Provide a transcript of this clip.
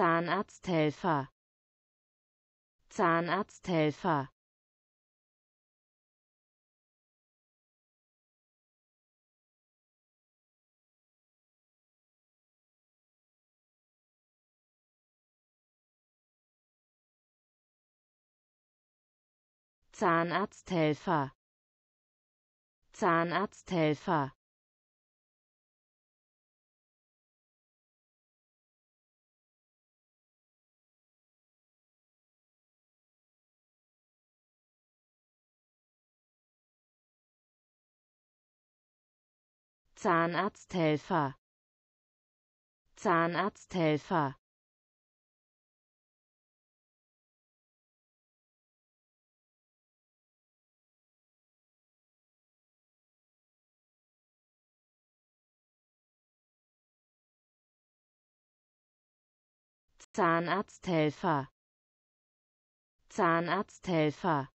Zahnarzthelfer. Zahnarzthelfer. Zahnarzthelfer. Zahnarzthelfer Zahnarzthelfer. Zahnarzthelfer. Zahnarzthelfer. Zahnarzthelfer